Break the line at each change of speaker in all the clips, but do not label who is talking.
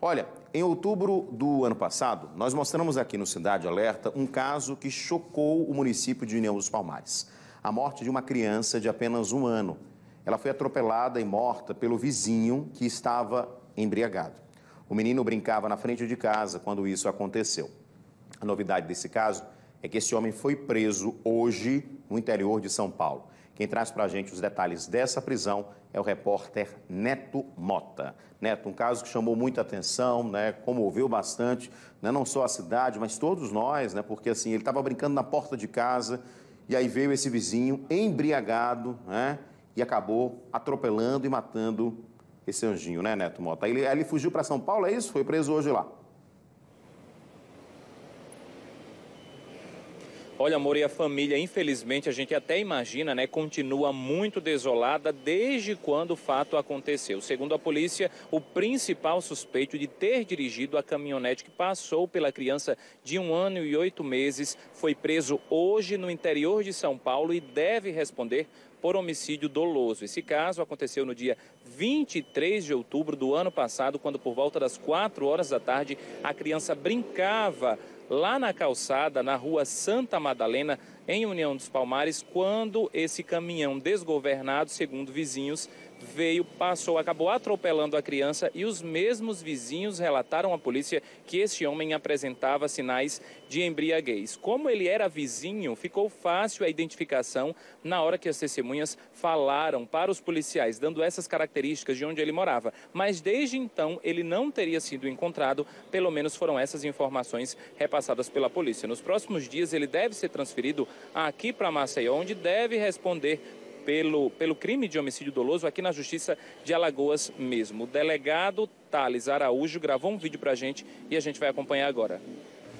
Olha, em outubro do ano passado, nós mostramos aqui no Cidade Alerta um caso que chocou o município de União dos Palmares. A morte de uma criança de apenas um ano. Ela foi atropelada e morta pelo vizinho que estava embriagado. O menino brincava na frente de casa quando isso aconteceu. A novidade desse caso é que esse homem foi preso hoje no interior de São Paulo. Quem traz para a gente os detalhes dessa prisão é o repórter Neto Mota. Neto, um caso que chamou muita atenção, né, comoveu bastante, né, não só a cidade, mas todos nós, né, porque assim, ele estava brincando na porta de casa e aí veio esse vizinho embriagado né, e acabou atropelando e matando esse anjinho, né, Neto Mota? Ele, ele fugiu para São Paulo, é isso? Foi preso hoje lá.
Olha, amor, e a família, infelizmente, a gente até imagina, né, continua muito desolada desde quando o fato aconteceu. Segundo a polícia, o principal suspeito de ter dirigido a caminhonete que passou pela criança de um ano e oito meses foi preso hoje no interior de São Paulo e deve responder por homicídio doloso. Esse caso aconteceu no dia 23 de outubro do ano passado, quando por volta das 4 horas da tarde a criança brincava lá na calçada, na rua Santa Madalena, em União dos Palmares, quando esse caminhão desgovernado, segundo vizinhos, veio, passou, acabou atropelando a criança e os mesmos vizinhos relataram à polícia que esse homem apresentava sinais de embriaguez. Como ele era vizinho, ficou fácil a identificação na hora que as testemunhas falaram para os policiais, dando essas características de onde ele morava. Mas desde então ele não teria sido encontrado, pelo menos foram essas informações repassadas pela polícia. Nos próximos dias ele deve ser transferido aqui para Maceió, onde deve responder pelo, pelo crime de homicídio doloso aqui na Justiça de Alagoas mesmo. O delegado Thales Araújo gravou um vídeo para a gente e a gente vai acompanhar agora.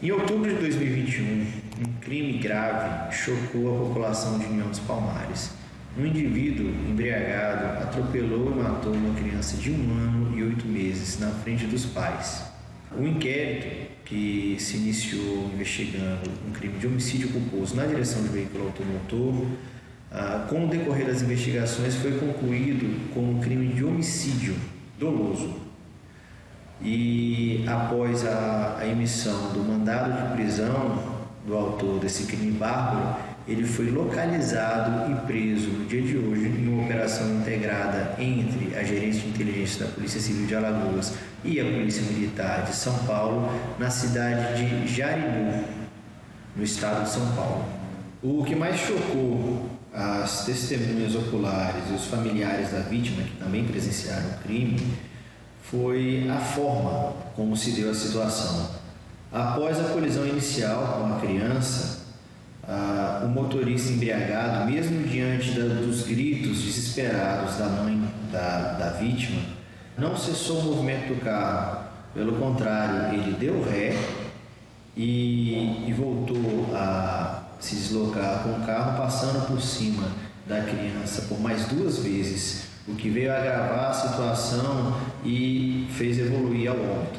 Em outubro de 2021, um crime grave chocou a população de União dos Palmares. Um indivíduo embriagado atropelou e matou uma criança de um ano e oito meses na frente dos pais. O inquérito que se iniciou investigando um crime de homicídio culposo na direção do veículo automotor ah, com o decorrer das investigações, foi concluído com um crime de homicídio doloso. E após a, a emissão do mandado de prisão do autor desse crime bárbaro, ele foi localizado e preso no dia de hoje em uma operação integrada entre a gerência de inteligência da Polícia Civil de Alagoas e a Polícia Militar de São Paulo, na cidade de Jaribu, no estado de São Paulo. O que mais chocou as testemunhas oculares e os familiares da vítima, que também presenciaram o crime, foi a forma como se deu a situação. Após a colisão inicial com a criança, o motorista embriagado, mesmo diante da, dos gritos desesperados da mãe da, da vítima, não cessou o movimento do carro. Pelo contrário, ele deu ré e, e voltou a se deslocar com o carro passando por cima da criança por mais duas vezes, o que veio agravar a situação e fez evoluir ao óbito.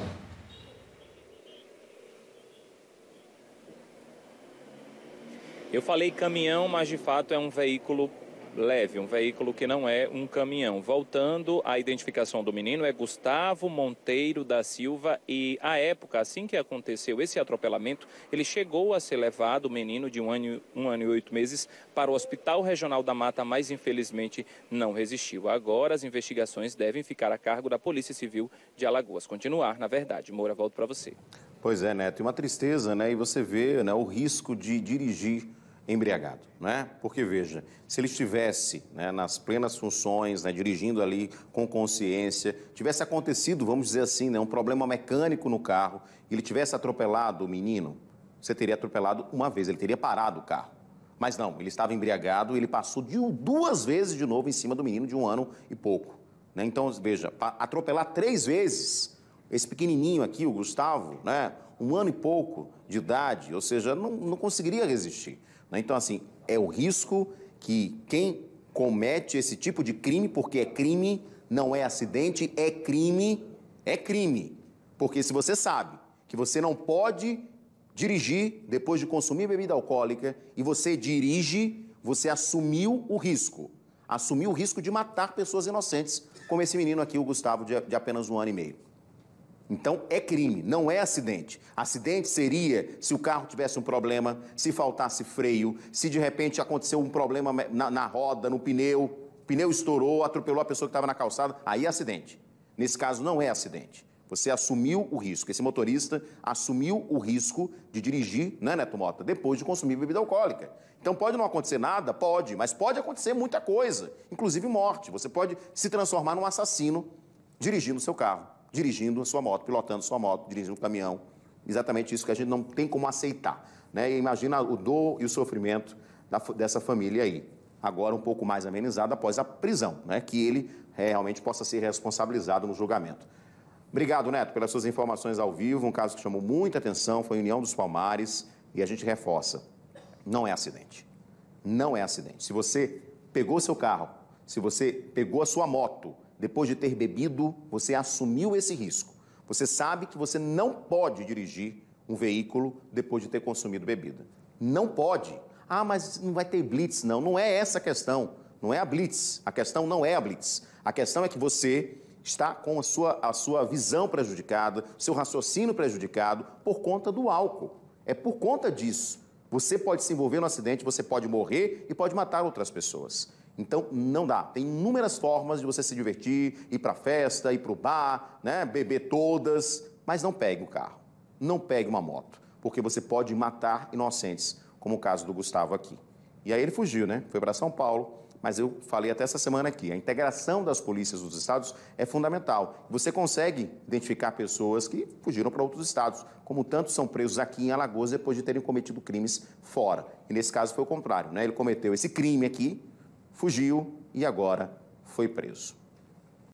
Eu falei caminhão, mas de fato é um veículo leve, um veículo que não é um caminhão. Voltando, a identificação do menino é Gustavo Monteiro da Silva e, à época, assim que aconteceu esse atropelamento, ele chegou a ser levado, o menino de um ano, um ano e oito meses, para o Hospital Regional da Mata, mas infelizmente não resistiu. Agora as investigações devem ficar a cargo da Polícia Civil de Alagoas. Continuar, na verdade. Moura, volto para você.
Pois é, Neto, e uma tristeza, né? E você vê né, o risco de dirigir embriagado, né? Porque veja, se ele estivesse né, nas plenas funções, né, dirigindo ali com consciência, tivesse acontecido, vamos dizer assim, né, um problema mecânico no carro, e ele tivesse atropelado o menino, você teria atropelado uma vez, ele teria parado o carro. Mas não, ele estava embriagado ele passou de duas vezes de novo em cima do menino de um ano e pouco. Né? Então, veja, atropelar três vezes esse pequenininho aqui, o Gustavo, né, um ano e pouco de idade, ou seja, não, não conseguiria resistir. Né? Então, assim, é o risco que quem comete esse tipo de crime, porque é crime, não é acidente, é crime, é crime. Porque se você sabe que você não pode dirigir depois de consumir bebida alcoólica e você dirige, você assumiu o risco. Assumiu o risco de matar pessoas inocentes, como esse menino aqui, o Gustavo, de, de apenas um ano e meio. Então é crime, não é acidente. Acidente seria se o carro tivesse um problema, se faltasse freio, se de repente aconteceu um problema na, na roda, no pneu, o pneu estourou, atropelou a pessoa que estava na calçada, aí é acidente. Nesse caso não é acidente. Você assumiu o risco. Esse motorista assumiu o risco de dirigir, né, Neto Mota, depois de consumir bebida alcoólica. Então pode não acontecer nada? Pode, mas pode acontecer muita coisa, inclusive morte. Você pode se transformar num assassino dirigindo seu carro dirigindo a sua moto, pilotando sua moto, dirigindo um caminhão. Exatamente isso que a gente não tem como aceitar. Né? E imagina o dor e o sofrimento da, dessa família aí. Agora um pouco mais amenizado após a prisão, né? que ele realmente possa ser responsabilizado no julgamento. Obrigado, Neto, pelas suas informações ao vivo. Um caso que chamou muita atenção foi a União dos Palmares e a gente reforça: não é acidente. Não é acidente. Se você pegou seu carro, se você pegou a sua moto, depois de ter bebido, você assumiu esse risco. Você sabe que você não pode dirigir um veículo depois de ter consumido bebida. Não pode. Ah, mas não vai ter blitz, não. Não é essa a questão. Não é a blitz. A questão não é a blitz. A questão é que você está com a sua, a sua visão prejudicada, seu raciocínio prejudicado por conta do álcool. É por conta disso. Você pode se envolver no acidente, você pode morrer e pode matar outras pessoas. Então, não dá. Tem inúmeras formas de você se divertir, ir para festa, ir para o bar, né? beber todas, mas não pegue o carro. Não pegue uma moto, porque você pode matar inocentes, como o caso do Gustavo aqui. E aí ele fugiu, né? Foi para São Paulo, mas eu falei até essa semana aqui, a integração das polícias dos estados é fundamental. Você consegue identificar pessoas que fugiram para outros estados, como tantos são presos aqui em Alagoas depois de terem cometido crimes fora. E nesse caso foi o contrário, né? Ele cometeu esse crime aqui, fugiu e agora foi preso.